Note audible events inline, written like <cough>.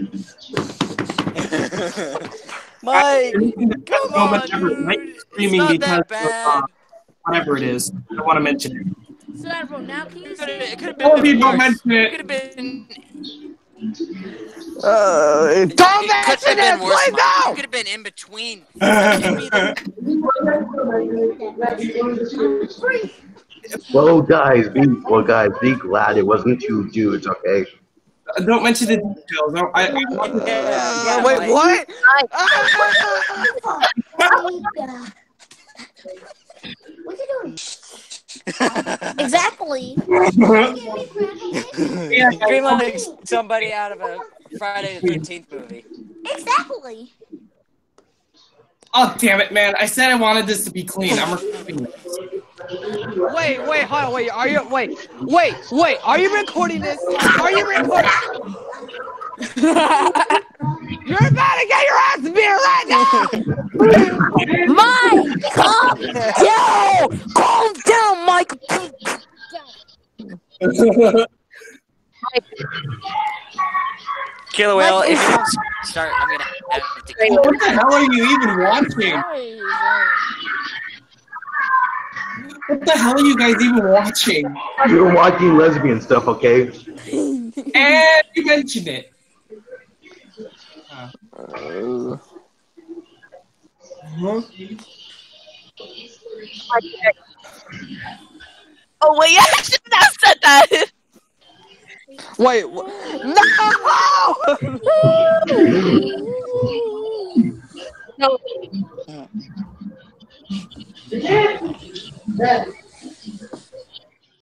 <laughs> Mike, come so on, much ever dude. night It's not because that of, uh, whatever it is. I don't want to mention it. So Admiral, now can you It could have More been people mention It it. could have been. Uh, It don't could have mention been it, worse. please Mike. It could have been in between. <laughs> It could be the- Well, guys, be well, guys, be glad it wasn't two dudes, okay? Uh, Don't mention the details. I, I, I want Uh, Yeah, wait, Mike. what? What's he doing? exactly. yeah, <laughs> Scream like somebody out of a Friday the Thirteenth movie. Exactly. Oh damn it, man! I said I wanted this to be clean. I'm recording this. Wait, wait, hold on, wait, are you, wait, wait, wait, are you recording this? Are you recording? You're about to get your ass beat right now! Mike, calm down. Calm down, Mike. Killer whale. If you don't start, I'm gonna have to Hey, kill what the hell are you even watching? What the hell are you guys even watching? You're watching lesbian stuff, okay? And you mentioned it. Huh? Oh wait, yeah, <laughs> I should have said that. Wait, wh- no! <laughs> No. <laughs> Then